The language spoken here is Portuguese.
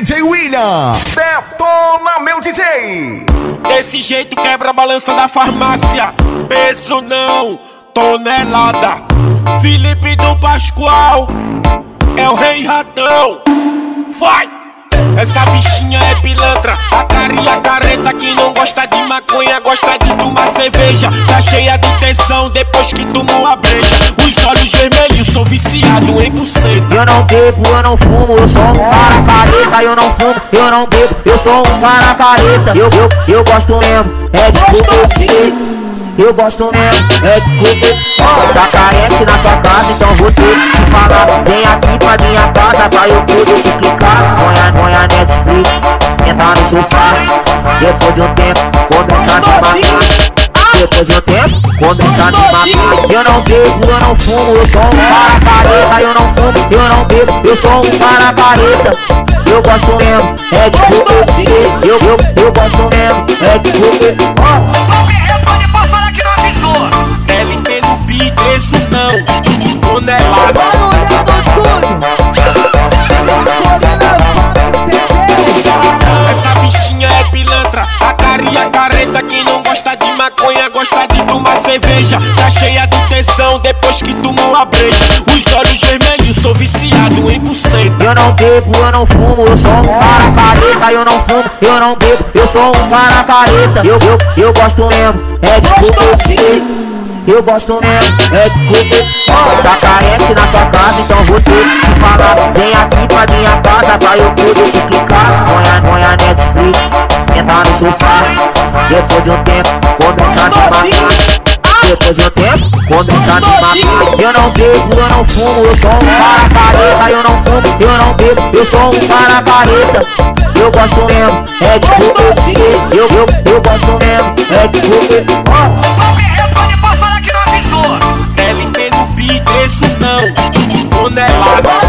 DJ William. Detona meu DJ. Desse jeito quebra a balança da farmácia. Peso não, tonelada. Felipe do Pascoal é o rei ratão. Vai! Essa bichinha é pilantra, a carinha careta que não gosta de maconha, gosta de tomar cerveja. Tá cheia de tensão depois que tomou a breja. Os olhos vermelhos, sou viciado em buceta. Eu não bebo, eu não fumo, eu sou um cara Eu não fumo, eu não bebo, eu sou um cara careta. Eu, eu, eu gosto mesmo, é de comer. Eu gosto mesmo, é de comer. Tá carente na sua casa, então vou ter que te falar. Vem aqui pra minha casa pra eu poder te explicar. Põe a, põe a Netflix, senta no sofá. Depois de um tempo, começa a me matar. Depois de um tempo, começa a me matar. Eu não bebo, eu não fumo, eu sou um cara careta. Eu não fumo, eu não bebo, eu sou um cara careta. Eu gosto mesmo, é de comer. Eu, eu, eu gosto mesmo, é de comer. Responde, pode falar que não avisou. LP no beat, isso não, tonelada. Essa bichinha é pilantra, a carinha careta que não gosta de maconha, gosta de tomar cerveja. Tá cheia de tensão depois que tomou a breja. Os olhos vermelhos, sou viciado em buceta. Eu não bebo, eu não fumo, eu sou um cara careta. Eu não fumo, eu não bebo, eu sou um cara careta. Eu, eu, eu gosto mesmo, é de comer. Eu gosto mesmo, é de comer. Tá carente na sua casa, então vou ter que te falar. Vem aqui pra minha casa pra eu poder te explicar. Põe a, põe a Netflix, senta no sofá. Depois de um tempo, começa a me matar. Depois de um tempo, começa a me matar. Eu não bebo, eu não fumo, eu sou um cara careta. Eu não eu não bebo, eu sou um maracareta. Eu gosto mesmo, é de você. Eu, eu, eu gosto mesmo, é de você. Deve ter no beat, isso não. Quando é.